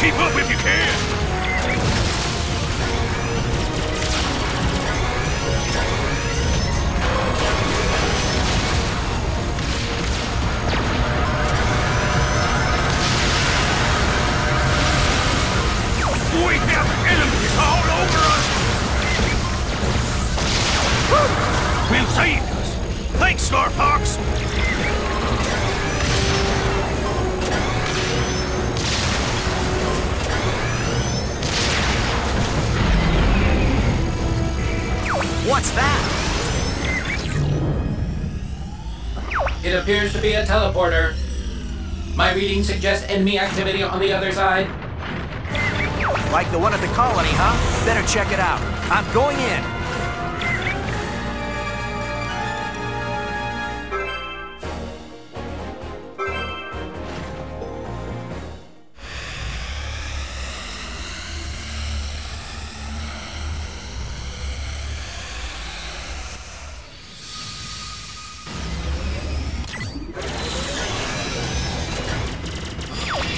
Keep up if you can! Have enemies all over us. We have It appears to be a teleporter. My readings suggest enemy activity on the other side. Like the one at the colony, huh? Better check it out. I'm going in.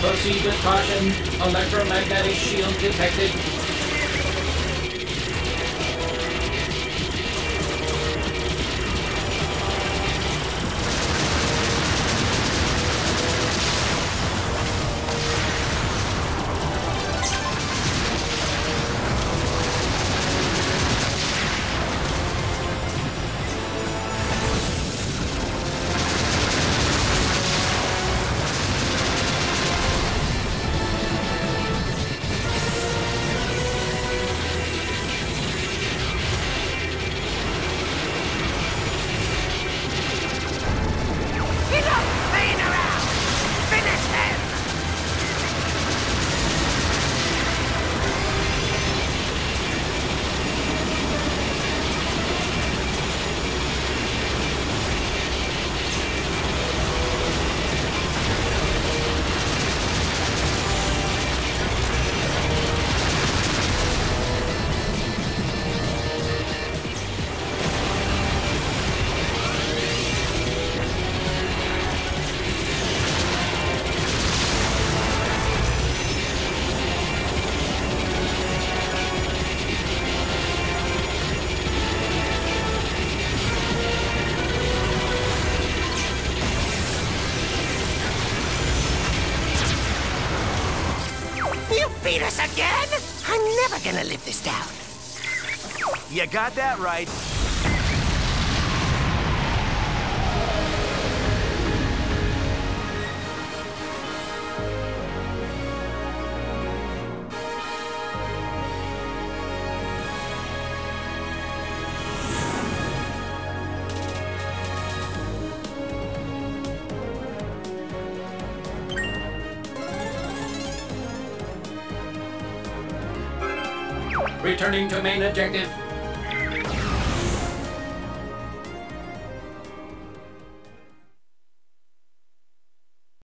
Proceed with caution. Electromagnetic shield detected. Beat us again? I'm never gonna live this down. You got that right. Returning to main objective.